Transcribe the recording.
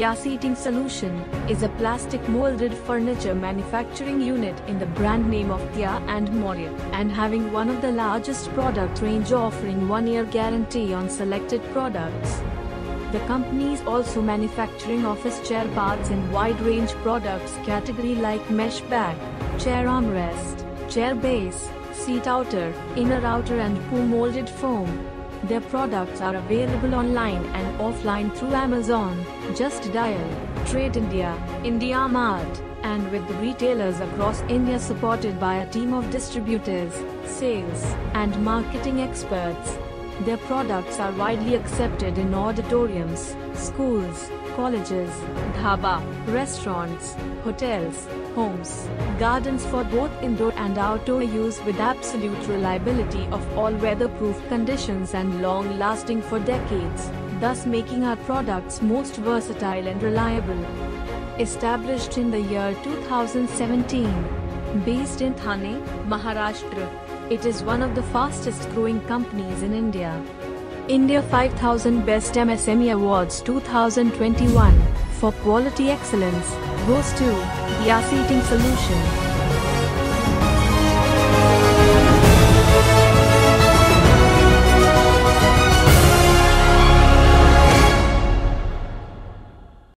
Diya Seating Solution is a plastic molded furniture manufacturing unit in the brand name of Diya and Morya and having one of the largest product range offering one year guarantee on selected products. The company is also manufacturing office chair parts in wide range products category like mesh back, chair armrest, chair base, seat outer, inner outer and poo molded foam. Their products are available online and offline through Amazon, Just Dial, Trade India, India Mart, and with the retailers across India supported by a team of distributors, sales, and marketing experts. Their products are widely accepted in auditoriums, schools, colleges, dhaba, restaurants, hotels, homes, gardens for both indoor and outdoor use with absolute reliability of all weatherproof conditions and long lasting for decades, thus making our products most versatile and reliable. Established in the year 2017, based in Thane, Maharashtra, it is one of the fastest growing companies in India. India 5000 Best MSME Awards 2021 for quality excellence goes to Diya Seating Solution.